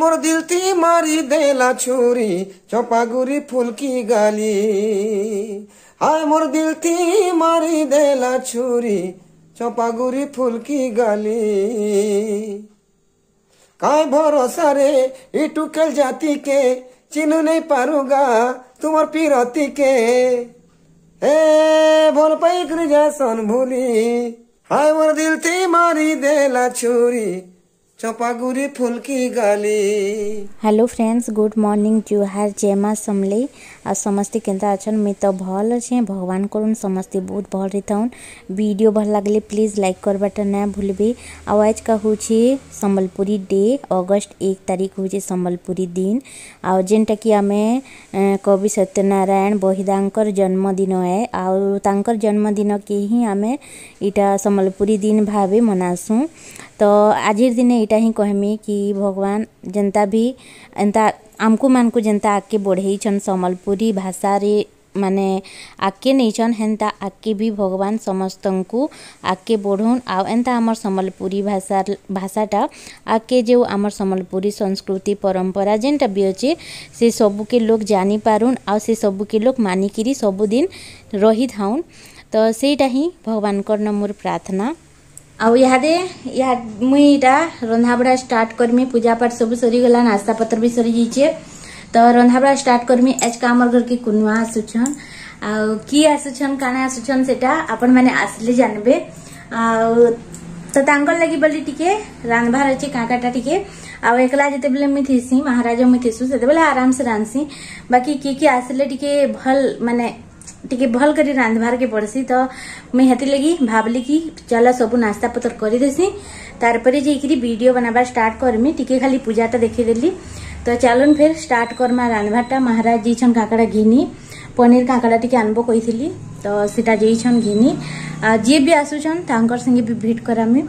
মোর দিলতি মারি দেলা ছুরি চপাগুরি ফুলকি গালি হায় মোর দিলতি মারি দেলা ছুরি চপাগুরি ফুলকি গালি কায় ভরসা রে ইটুকেল জাতিকে চিনু নেই পারুগা তোমার পিরতিকে হে ভল পাই করে যাসন ভুলি হায় মোর দিলতি মারি দেলা ছুরি चपागुरी फुलकी गाली हेलो फ्रेंड्स गुड मॉर्निंग जो हर जयमा समले आ समस्त केन्ता अछन मैं तो भल छे भगवान करुन समस्त बहुत भल रहथौन वीडियो भल लागले प्लीज लाइक कर बटन ना भूलबी आ आज का होछि संबलपुरी डे अगस्त 1 तारीख होछि संबलपुरी दिन आ जेंटा कि आमे कवि सत्यनारायण बहिदांकर जन्मदिन है आ तांकर जन्मदिन के ही आमे इटा संबलपुरी दिन भाबे मनासु तो आज दिन यहाँ ही कहमी कि भगवान जनता भी एंता आमको मानक जनता आगे बढ़े छन समबलपुरी भाषा रे माने आगे नहींचन हेन्ता आगे भी भगवान समस्त को आगे बढ़ोन आउ एंता आम समबलपुरी भाषा भाषाटा आगे जो आम समबलपुरी संस्कृति परंपरा जेनटा भी अच्छे से सबुके लोग जानी पारून आ सबुके लोग मानिकी सबुदिन रही था तो सहीटा ही भगवान मोर प्रार्थना आदे या मुई बढ़ा स्टार्ट करमी पूजा पाठ सब सरी गला नास्ता पत्र भी सरी जाइए तो रंधाबड़ा स्टार्ट करमी आज का आम घर के कुनुआ आसुछन आसुछन कण आसुछन से आसले जानवे तो लगे बोली टी रांधार अच्छे काकाटा टी आउ एक जिते बिल मुई थीसी महाराजा मुई थीसु से आराम से रांधसी बाकी किए किए आसले टी भल मानने ଟିକେ ଭଲ୍ କରି ରାନ୍ଧବାର୍କେ ପଡ଼୍ସି ତ ମୁଇଁ ହେଥିର୍ଲାଗି ଭାବ୍ଲି କି ଚାଲ ସବୁ ନାସ୍ତା ପତର୍ କରିଦେସି ତାର୍ ପରେ ଯାଇକିରି ଭିଡ଼ିଓ ବନାବାର୍ ଷ୍ଟାର୍ଟ କର୍ମି ଟିକେ ଖାଲି ପୂଜାଟା ଦେଖିଦେଲି ତ ଚାଲୁନ୍ ଫେର୍ ଷ୍ଟାର୍ଟ କର୍ମା ରାନ୍ଧବାର୍ଟା ମହାରାଜ ଯାଇଛନ୍ କାଙ୍କଡ଼ା ଘିନି ପନିର୍ କାଙ୍କଡ଼ା ଟିକେ ଆନ୍ବ କହିଥିଲି ତ ସେଟା ଯାଇଛନ୍ ଘିନି ଯିଏ ବି ଆସୁଛନ୍ ତାଙ୍କର୍ ସାଙ୍ଗେ ବି ଭେଟ୍ କରାମି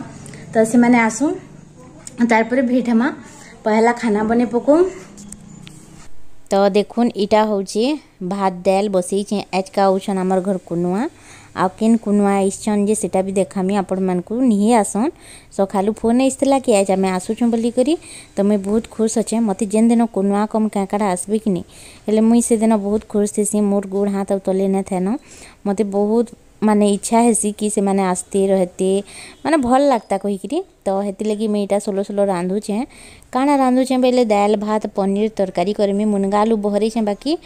ତ ସେମାନେ ଆସୁନ୍ ତାର୍ ପରେ ଭେଟ୍ ହେମା ପହେଲା ଖାନା ବନେଇ ପକଉନ୍ ତ ଦେଖୁନ୍ ଇଟା ହଉଚେ ଭାତ୍ ଡାଏଲ୍ ବସେଇଚେଁ ଆଏଜ୍କା ଆଉଛନ୍ ଆମର୍ ଘର୍କୁ ନୂଆ ଆଉ କେନ୍ କୁନୁଆ ଆଇସନ୍ ଯେ ସେଟା ବି ଦେଖାମି ଆପଣମାନଙ୍କୁ ନିହି ଆସନ୍ ସଖାଲୁ ଫୋନ୍ ଆସିଥିଲା କି ଆଏଜ୍ ଆମେ ଆସୁଛୁଁ ବୋଲିକରି ତ ମୁଇଁ ବହୁତ୍ ଖୁସ୍ ଅଛେଁ ମତେ ଯେନ୍ ଦିନ କୁନୁଆ କମ୍ କାଁକାଡ଼ା ଆସ୍ବେ କି ନି ହେଲେ ମୁଇଁ ସେଦିନ ବହୁତ୍ ଖୁସ୍ ଥିସି ମୋର୍ ଗୋଡ଼୍ ହାତ୍ ଆଉ ତଲେ ନାଇଁ ଥାଇନ ମତେ ବହୁତ୍ माने इच्छा हैसी कि से मैंने आस्ते रहते मैंने भल लगता कहीकि तो हेती लगी मुझे यहाँ सोलो सोलो रांधुचे काण रांधुचे बोले दाल भात पनीर तरकारी करमी मुनगा आलू बहरी छे बाकी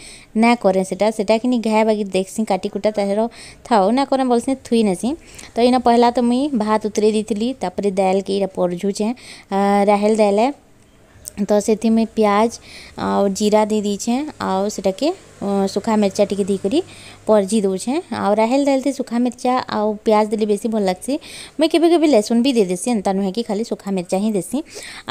ना करे सेटा सेटा कि घाय बाकी देखसी काटिकुटा तेरह थाओ ना करें बोलसी थुई नसी तो इन पहला तो मुई भात उतरे तापर दाल के परझुचे राहल दाल तो से मुझ प्याज आ जीरा दे दीछे आटा के सुखा मिर्चा टी देकर परजी दौचे आ राहेल डालते सुखा मिर्चा आउ प्याज दे बेस भल लग्सी मुई के भी लहसुन भी देदेसी देसी एंता नुहे कि खाली सुखा मिर्चा ही देसी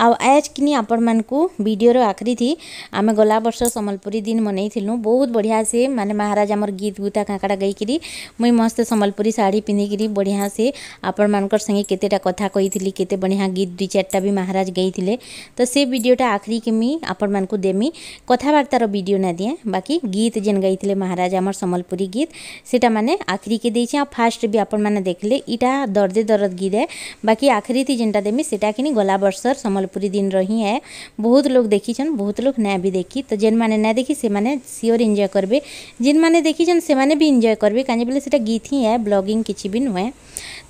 आउ आज किनी आपण मानकू भिडर आखरी थी आम गला वर्ष सम्बलपुरी दिन मनईलु बहुत बढ़िया से माने महाराज आम गीत गुता कांकड़ा गायकरी मुई मस्त सम्बलपुरी शाढ़ी पिंधिकी बढ़िया से आपण मानकर संगे केतेटा कथा कही केते बढ़िया गीत दुई चारटा भी महाराज गई तो से भिडटा आखरी के मुई आपण मानकू देमी कथबार्तार भिडियो ना दिए बाकी गीत गीत जेन गई थे महाराज आम समलपुरी गीत सेटा मैंने आखिरी के देचे आ फास्ट भी आपण मैंने देखले इटा दर्जे दरद गीत है बाकी आखिरी थी जेनटा देमी सेटा कि गला बर्षर समलपुरी दिन रही है बहुत लोग देखीछन बहुत लोग नया भी देखी तो जेन मैंने नया देखी से मैंने सियोर इंजय करेंगे जेन मैंने देखीछन से मैंने भी इंजय करेंगे कहीं बोले सीटा गीत ही है ब्लगिंग किसी भी नुहे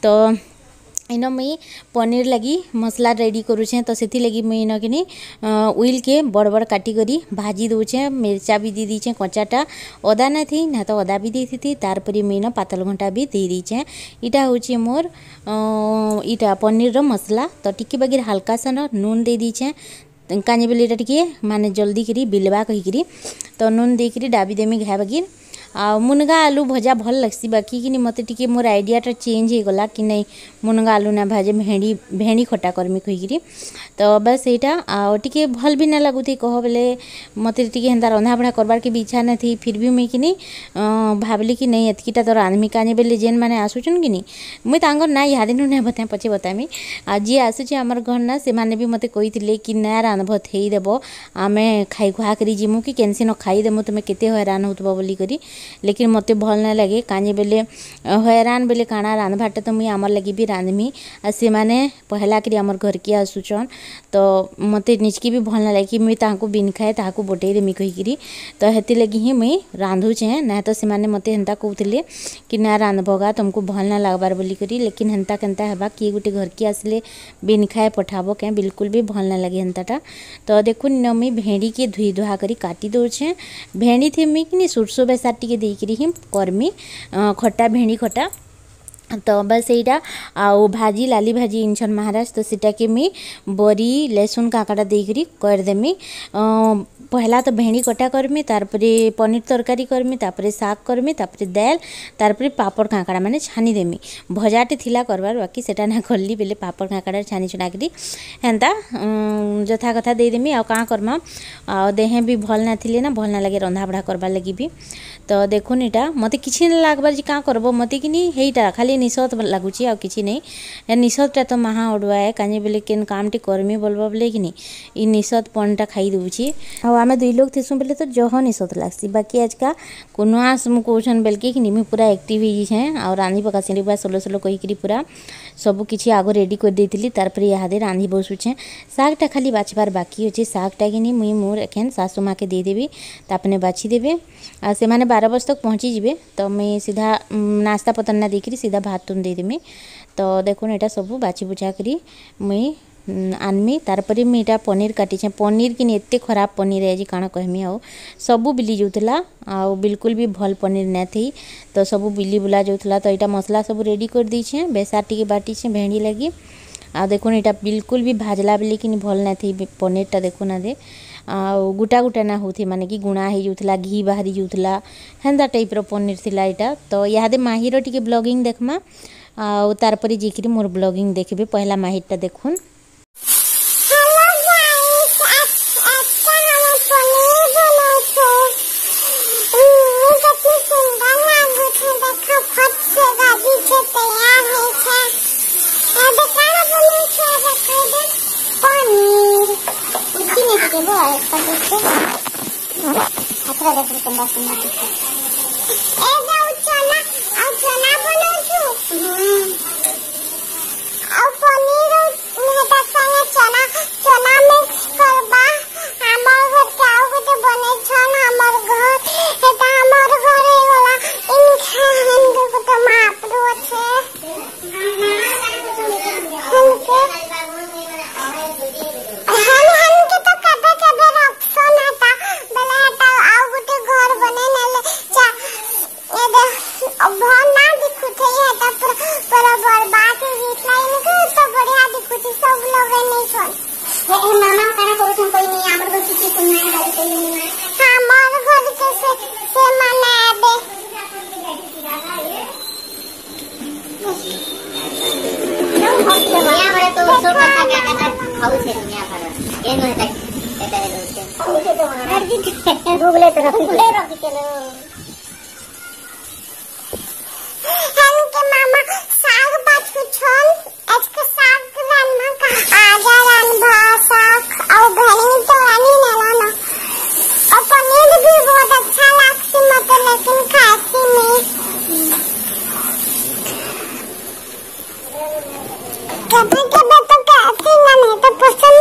तो ଇନ ମୁଇଁ ପନିର୍ ଲାଗି ମସଲା ରେଡ଼ି କରୁଛେଁ ତ ସେଥିଲାଗି ମୁଇଁ ଇନ କିନି ଉଇଲ୍କେ ବଡ଼ ବଡ଼ କାଟିକରି ଭାଜି ଦଉଛେଁ ମିର୍ଚା ବି ଦେଇ ଦେଇଛେଁ କଞ୍ଚାଟା ଅଦା ନାଇଁ ଥି ନା ତ ଅଦା ବି ଦେଇଥିତି ତାର୍ ପରେ ମୁଇଁ ଇନ ପାତଲଘଣ୍ଟା ବି ଦେଇ ଦେଇଛେଁ ଇଟା ହଉଛେ ମୋର୍ ଇଟା ପନିର୍ର ମସଲା ତ ଟିକେ ବାଗିର୍ ହାଲ୍କା ସାନ ନୁନ୍ ଦେଇ ଦେଇଛେଁ କାଁଯେ ବେଲେ ଇଟା ଟିକେ ମାନେ ଜଲ୍ଦି କରି ବିଲ୍ବା କହିକିରି ତ ନୁନ୍ ଦେଇକିରି ଡାବି ଦେମି ଘାଏ ବାଗିର୍ ଆଉ ମୁନଗା ଆଲୁ ଭଜା ଭଲ ଲାଗ୍ସି ବାକି କିନି ମୋତେ ଟିକେ ମୋର ଆଇଡ଼ିଆଟା ଚେଞ୍ଜ ହେଇଗଲା କି ନାଇଁ ମୁନଗା ଆଲୁ ନା ଭାଜେ ଭେଣ୍ଡି ଭେଣ୍ଡି ଖଟା କର୍ମି କହିକିରି ତ ବାସ୍ ସେଇଟା ଆଉ ଟିକେ ଭଲ ବି ନା ଲାଗୁଥି କହ ବେଲେ ମୋତେ ଟିକେ ହେନ୍ତା ରନ୍ଧାବଢ଼ା କରବାର୍କେ ବି ଇଚ୍ଛା ନାଥି ଫିର୍ ବି ମୁଇଁ କିନି ଭାବିଲି କି ନାଇଁ ଏତିକିଟା ତ ରାନ୍ଧମି କାନି ବେଲେ ଯେନ୍ମାନେ ଆସୁଛନ୍ କି ନି ମୁଇଁ ତାଙ୍କର ନା ଇହାଦିନୁ ନା ବତାଏ ପଛେ ବତାମି ଆଉ ଯିଏ ଆସୁଛେ ଆମର ଘର ନା ସେମାନେ ବି ମୋତେ କହିଥିଲେ କି ନା ରାନ୍ଧବ ଥେଇଦେବ ଆମେ ଖାଇ ଖୁଆ କରି ଯିମୁ କି କେନ୍ସି ନ ଖାଇଦେମୁ ତୁମେ କେତେ ହଇରାଣ ହେଉଥିବ ବୋଲିକରି लेकिन मत भल ना लगे कहीं बेले हैरान बेले का रांधवाटे तो मुई आमर लगे भी रांधमी आ से पहला कि आम घर की आसुचन तो मत निजी भी भल ना लगे कि मुई ताकू खाए ताक बटे देमी कहीकि तो हेती लगी ही मुई रांधुचे ना तो से मत हेन्ता कहते कि ना रांधबगा तुमको भल ना लगबार बोल कर लेकिन हेन्ता केन्ता है किए गोटे घर की आसले बीन खाए पठाब क्या बिल्कुल भी भल ना लगे हेन्ताटा तो देखनी न मुई भेड़ी के धुई धुआ कर काटी दौचे भेड़ी थे मुई कि सोरसो बेसार टी देकर ही कर्मी खटा भेणी खटा ତ ବାସ୍ ସେଇଟା ଆଉ ଭାଜି ଲାଲି ଭାଜି ଇନଛନ୍ ମହାରାଜ ତ ସେଟାକେ ମୁଇଁ ବରି ଲେସୁନ୍ କାକଡ଼ା ଦେଇକରି କରିଦେମି ପହଲା ତ ଭେଣ୍ଡି କଟା କର୍ମି ତାର୍ପରେ ପନିର୍ ତରକାରୀ କର୍ମି ତାପରେ ଶାଗ୍ କର୍ମି ତାପରେ ଦାଏଲ୍ ତାର୍ପରେ ପାପଡ଼୍ କାଙ୍କଡ଼ା ମାନେ ଛାନିଦେମି ଭଜାଟେ ଥିଲା କର୍ବାର୍ ବାକି ସେଟା ନା କଲି ବେଲେ ପାପଡ଼୍ କାଙ୍କଡ଼ା ଛାନି ଛୁଣାକିରି ହେନ୍ତା ଯଥା କଥା ଦେଇଦେମି ଆଉ କାଁ କର୍ମା ଆଉ ଦେହେଁ ବି ଭଲ୍ ନା ଥିଲେ ନା ଭଲ୍ ନା ଲାଗେ ରନ୍ଧାବଢ଼ା କର୍ବାର୍ ଲାଗି ବି ତ ଦେଖୁନ୍ ଇଟା ମତେ କିଛି ନା ଲାଗ୍ବାର୍ ଯେ କାଁ କର୍ବ ମତେ କିନି ହେଇଟା ଖାଲି खाली निषद लगुच नहीं निषदटा तो महा अड़ुआए काजे बोले किन काम टी करमी बोलब बोले कि नहीं निषद पणटा खाई दूची आम दुई लोग थीस बोले तो जह निषद लगसी बाकी आजका कुनुआस मुझे कौशन बेल कि नहीं मुझे पूरा एक्टिव हो रांधि पकाशे पूरा सोलो सोलो कहीकि पूरा सबकि आगे रेडी कर देती तार रांधि बसुचे शागटा खाली बाछबार बाकी अच्छे शागटा कि नहीं मुई मोर एखे शाशू माँ के देदेवी तापने बाछीदेवे आ से बार बस तक पहुँची जी तो मुझे सीधा नास्ता पतर ना देकर सीधा भात दे देदेमी तो देखो ये सब बाछी बुछा कर आनमी तार मुझा पनीर काटे पनीर कि नहीं ये खराब पनीर है कण कहमी आ सब बिली जाऊला आ बिलकुल भी भल पनीर ना थी तो सब बिली बुला जाऊला तो यहाँ मसला सब रेडी कर देचे बेसार टी बाटे भेडी लगी आ देखो यहाँ बिलकुल भी भाजला बिल कि भल ना थी पनीरटा देखुना दे गुटा गुटा ना हो मान कि गुणा हो जाता घी बाहरी जाता हेन्दा टाइप रनीर थी यहाँ तो यहाँ माहिर टी ब्लगिंग देखमा आ तार पर जी मोर ब्लगिंग देखिए पहला टा देखुन Hasta que usted... Otro de frutas más. दुनिया भर तो उसको पता क्या करना खाऊ से दुनिया भर ये मन तक कहते हैं दोस्त गूगले तो गूगले रख चलो हम के मामा साग बात को छोड़ आज के साग रानमा का आजा रानभा साग और घनी तो आनी ना लाना और पनीर भी बहुत अच्छा लगती मत लेकिन खाती में Jadi dia bertukar sinan itu bosan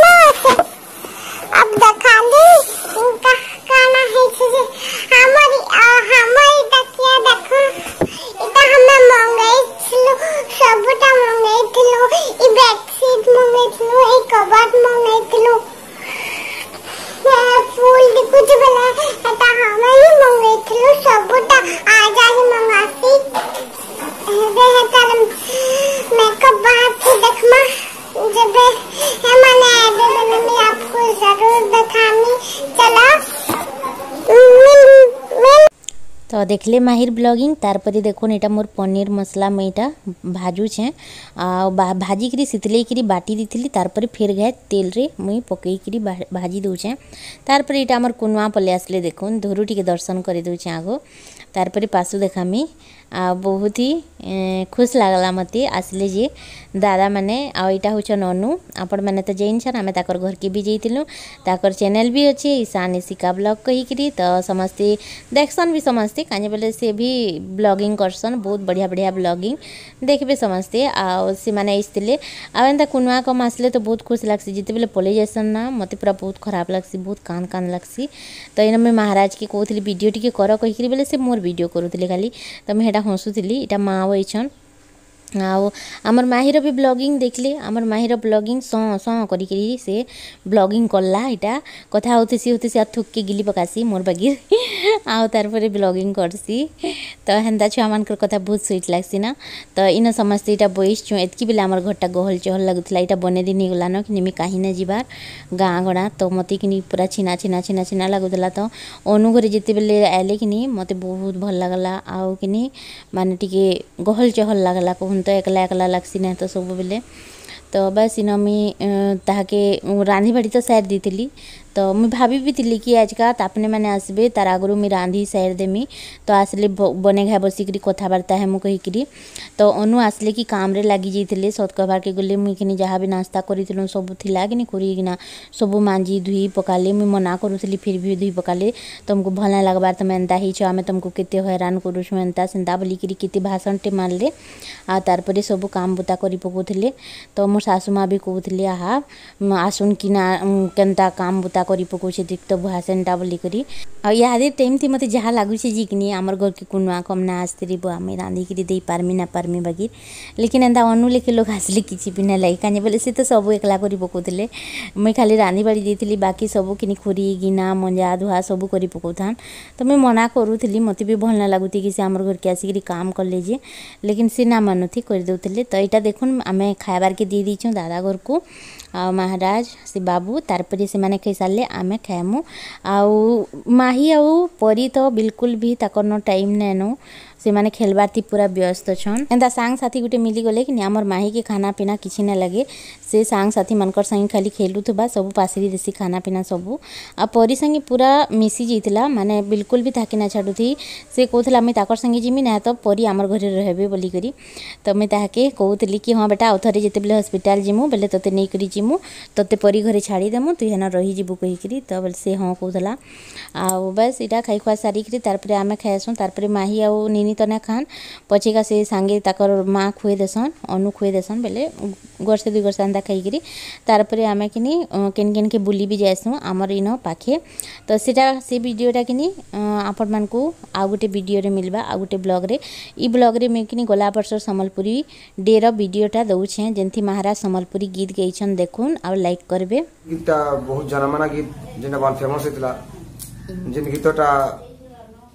দেখলে মাহির ব্লগিং তারপরে দেখুন এটা মোর পনির মশলা মুই এটা ভাজুছে ভাজিকি শীতলাইকি বাটি দিয়েছিলি তারপরে ফের ঘায়ে তেলরে মুই পকাইকি ভাজি দেউছে তারপরে এটা আমার কুনুয়া পলে আসলে দেখুন ধরু টিকে দর্শন করে দেউছে আগ তারপরে পাশু দেখামি ବହୁତ ହି ଖୁସ୍ ଲାଗ୍ଲା ମୋତେ ଆସିଲେ ଯେ ଦାଦାମାନେ ଆଉ ଏଇଟା ହେଉଛନ୍ ଅନୁ ଆପଣମାନେ ତ ଜାଣିଛନ୍ ଆମେ ତାଙ୍କର ଘରକେ ବି ଯାଇଥିଲୁ ତାଙ୍କର ଚ୍ୟାନେଲ୍ ବି ଅଛେ ଇଶାନ ଇସିକା ବ୍ଲଗ୍ କହିକିରି ତ ସମସ୍ତେ ଦେଖ୍ସନ୍ ବି ସମସ୍ତେ सांझे बोले सी भी ब्लगिंग करसन बहुत बढ़िया बढ़िया ब्लगिंग देखबे समस्ते आने से आसते आउ एंता कुनुआ कम आसले तो बहुत खुश लग्सी जितेबले पलि जासन ना मत पूरा बहुत खराब लग्सी बहुत कान कान लग्सी तो ये मुझे महाराज के कहती भिडियो टे कर कहीकि बेले से मोर भिड करूँ खाली तो मुझे हँसुली इटा माँ बन ଆଉ ଆମର୍ ମାହିର ବି ବ୍ଲଗିଂ ଦେଖ୍ଲେ ଆମର୍ ମାହିର ବ୍ଲଗିଂ ସଁ ସଁ କରିକିରି ସେ ବ୍ଲଗିଂ କଲା ଇଟା କଥା ହଉଥିସି ହଉଥିସି ଆଉ ଥୁକ୍କେ ଗିଲି ପକାସି ମୋର୍ ବାଗି ଆଉ ତାର୍ ପରେ ବ୍ଲଗିଂ କର୍ସି ତ ହେନ୍ତା ଛୁଆମାନଙ୍କର କଥା ବହୁତ୍ ସୁଇଟ୍ ଲାଗ୍ସି ନା ତ ଇନ ସମସ୍ତେ ଇଟା ବସିଛୁଁ ଏତ୍କି ବେଲେ ଆମର୍ ଘରଟା ଗହଲ୍ ଚହଲ୍ ଲାଗୁଥିଲା ଇଟା ବନେଇ ଦିନ ହେଇଗଲାନ କି ନିମି କାହିଁ ନା ଯିବାର୍ ଗାଁ ଗଣା ତ ମୋତେ କିନି ପୁରା ଛିନା ଛିନା ଛିନା ଛିନା ଲାଗୁଥିଲା ତ ଅନୁ ଘରେ ଯେତେବେଲେ ଆଏଲେ କିନି ମୋତେ ବହୁତ୍ ଭଲ୍ ଲାଗ୍ଲା ଆଉ କିନି ମାନେ ଟିକେ ଗହଲ୍ ଚହଲ୍ ଲାଗ୍ଲା କୁହନ୍ तो एकला एकला लगसी ना तो सब बेले तो बस इन मुझे रांधि बाड़ी तो सारी दे तो मुझे भाभी भी थी कि आज का तापने मैंने आसबे तार आगु मुझे रांधि सैर देमी तो आसले बने घाय बस कथबार्ता है मुझे कहीकि तो अनु आसले कि कम्रे लगी जाइए सत कहार के गले मुझे जहाँ भी नास्ता करूँ सब थी करना सब मांझी धोई पकाले मुझ मना करूँ फिर भी धोई पका तुमको भल ना लगवार तुम एंता हो आम तुमको कितने हैरान करूँ एंता से बोलिकी कितने भाषण टे मारे आ तार सब कम बुता कर पकाते तो मोर शाशुमा भी कहते हा आसुन कि के काम बुता कर भुआसेनटा बोलिकी आदि टाइम थी मत जहाँ लगुचे जिकनी आम घर के कुआ कमना आसती आम रांधिकी पार्मी ना पार्मी बाकी लेकिन एंता अनुलेखे लोक आसले किसी भी ना लगे कहीं बोले सी तो सब एक पकोले मुई खाली रांधी रांधिबाड़ी देती बाकी सब कि खुरी गिना मंजा धुआ सब कर पकोथान तो मुझे मना करूली मत भी भल ना लगुती कि सी आम घर के आसिक काम कले लेकिन सी ना मानुथी करदे तो यहाँ देखु खाबार के दे ଦେଇଛୁଁ ଦାଦା ଘରକୁ ଆଉ ମହାରାଜ ସେ ବାବୁ ତାର୍ ପରେ ସେମାନେ ଖାଇସାରିଲେ ଆମେ ଖାଏମୁ ଆଉ ମାହି ଆଉ ପରି ତ ବିଲକୁଲ୍ ବି ତାକର୍ନ ଟାଇମ୍ ନାଇଁନ से मैंने खेलवार थी पूरा व्यस्त छन एंता सांग साथी गुटे मिली गले कि आमर माही के खाना पीना किसी ना लगे से सांग साथी मन कर खाली खेलु थबा सब पासरी देसी खाना पीना सब आ परी संगे पूरा मिसी जीतला माने बिल्कुल भी थाकी ना छाडू थी से कोथला मैं ताकर संगे जिमि ना तो परी आमर घरे रहबे बोली करी त मैं ताके कहूतली कि हां बेटा औथरे जेते बले हॉस्पिटल जिमु बले तते नै करी जिमु तते परी घरे छाडी देमु तु हेना रही जिबु कहि करी त बले से हां कोथला आ बस इटा खाइखवा सारी करी तार आमे खायसु तार माही आ निनी ମୁଇଁ ତ ନାଇଁ ଖାଆନ୍ ପଛିକା ସେ ସାଙ୍ଗେ ତାକର୍ ମା' ଖୁଏ ଦେସନ୍ ଅନୁ ଖୁଏ ଦେସନ୍ ବେଲେ ବର୍ଷେ ଦୁଇ ବର୍ଷ ଏନ୍ତା ଖାଇକିରି ତାର୍ପରେ ଆମେ କିନି କେନ୍ କେନ୍କେ ବୁଲି ବି ଯାଏସୁଁ ଆମର୍ ଇନ ପାଖେ ତ ସେଟା ସେ ଭିଡ଼ିଓଟା କିନି ଆପଣମାନଙ୍କୁ ଆଉ ଗୋଟେ ଭିଡ଼ିଓରେ ମିଲ୍ବା ଆଉ ଗୋଟେ ବ୍ଲଗ୍ରେ ଇ ବ୍ଲଗ୍ରେ ମୁଇଁ କିନି ଗଲା ବର୍ଷର ସମ୍ବଲପୁରୀ ଡେର ଭିଡ଼ିଓଟା ଦଉଛେଁ ଯେନ୍ତି ମହାରାଜ ସମ୍ବଲପୁରୀ ଗୀତ ଗାଇଛନ୍ ଦେଖୁନ୍ ଆଉ ଲାଇକ୍ କରିବେ ଗୀତଟା ବହୁତ ଜନମାନା ଗୀତ ଯେନ୍ଟା ଭଲ ଫେମସ୍ ହେଇଥିଲା ଯେନ୍ ଗୀତଟା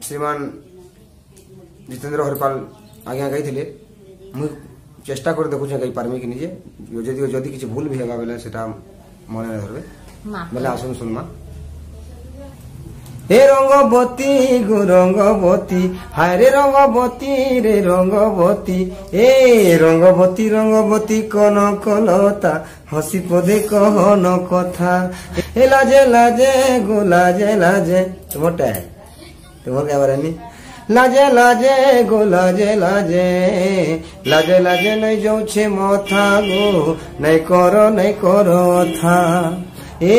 ଶ୍ରୀମାନ ଜିତେନ୍ଦ୍ର ହରିପାଲ ଆଜ୍ଞା ଗାଇଥିଲେ ମୁଇଁ ଚେଷ୍ଟା କରି ଦେଖୁଛେ ଗାଇ ପାରମି କି ନିଜେ ଯଦି ଯଦି କିଛି ଭୁଲ ବି ହେବା ବେଲେ ସେଟା ମନେ ନାଇଁ ଧରବେ ବେଲେ ଆସୁନ୍ ଶୁନମା হে রঙ্গবতী গো রঙ্গবতী হায় রে রঙ্গবতী রে রঙ্গবতী এ রঙ্গবতী রঙ্গবতী কন কলতা হসি পদে কহন কথা এ লাজে লাজে গো লাজে লাজে তোমারটা তোমার কেবার নি લાજે લાજે ગો લાજે લાજે લાજે લાજે નહીં જઉં છે મથા ગો નહીં કરો નહીં કરો થા એ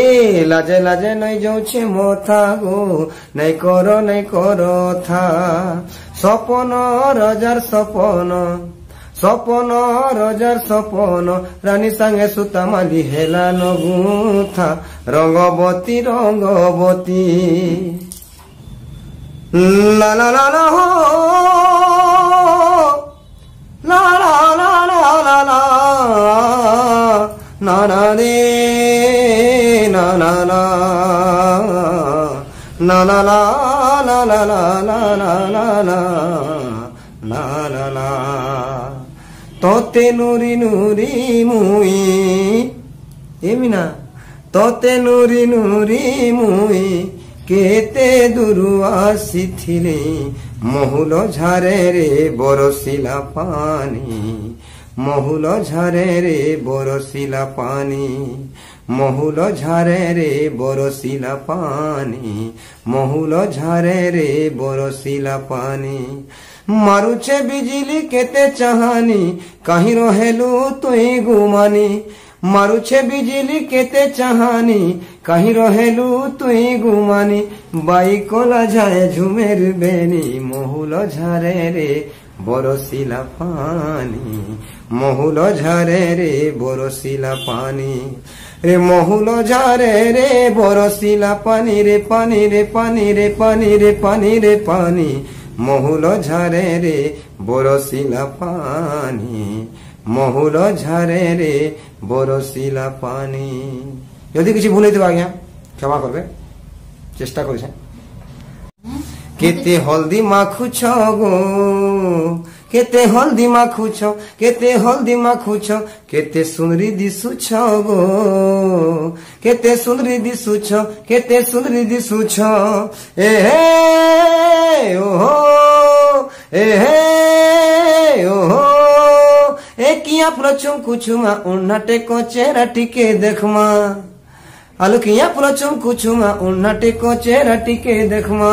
લાજે લાજે નહીં જઉં છે મથા ગો નહીં કરો નહીં કરો થા સપન રજાર સપન স্বপন রজার স্বপন রানী সঙ্গে সুতামালি হেলানো গুঁথা Rangabati Rangabati La la la la ho. La la la la la la. Na na ne na na na. Na la la la la la la la la la. La la la. ততে নুরি নুরি মুই এমিনা ততে নুরি নুরি মুই কেতে দুরু আসিথিলে মহুল ঝারে রে বরসিলা পানি মহুল ঝারে রে বরসিলা পানি মহুল ঝারে রে বরসিলা পানি মহুল ঝারে রে বরসিলা পানি মারুছে বিজিলি কেতে চাহানি কাহি রহেলু তুই গুমানি મારું છે બીજલી કે તે ચાહાની કહી રહેલું તુઈ ગુમાની બાઈકો લજાય ઝુમેર બેની মহুল ঝারে রে বরসিলা পানি মহুল ঝারে রে বরসিলা পানি রে মহুল ঝারে রে বরসিলা পানি রে পানি রে পানি রে পানি রে পানি রে পানি মহুল ঝারে রে বরসিলা পানি মহুল ঝরে রে বরসিলা পানি যদি কিছু ভুলে দেবো আজ্ঞা ক্ষমা করবে চেষ্টা করেছে কেতে হলদি মাখুছ গো কেতে হলদি মাখুছ কেতে হলদি মাখুছ কেতে সুন্দরি দিশুছ গো কেতে সুন্দরি দিশুছ কেতে সুন্দরি দিশুছ এ হে ও হো এ হে ও হো একিয়া ফুলচুম কুছুমা উন্নাটে কোচেরা টিকে দেখমা আলুকিয়া ফুলচুম কুছুমা উন্নাটে কোচেরা টিকে দেখমা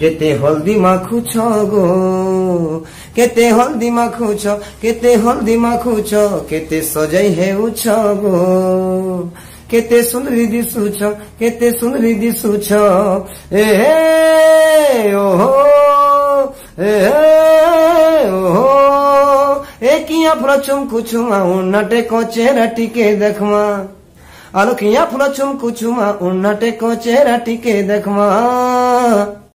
কেতে হলদি মাখুছ গো কেতে হলদি মাখুছ কেতে হলদি মাখুছ কেতে সজাই হেউছ গো কেতে সুন্দরী দিশুছ কেতে সুন্দরী দিশুছ এ হে ওহো এ হে ওহো একিয়া ফুল চুমকু চুমা উন্নটে কোচেরাটিকে দেখমা আলোকিয়া ফুল চুমকু চুমা উন্নটে কোচেরাটিকে দেখমা